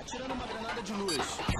Atirando uma granada de luz.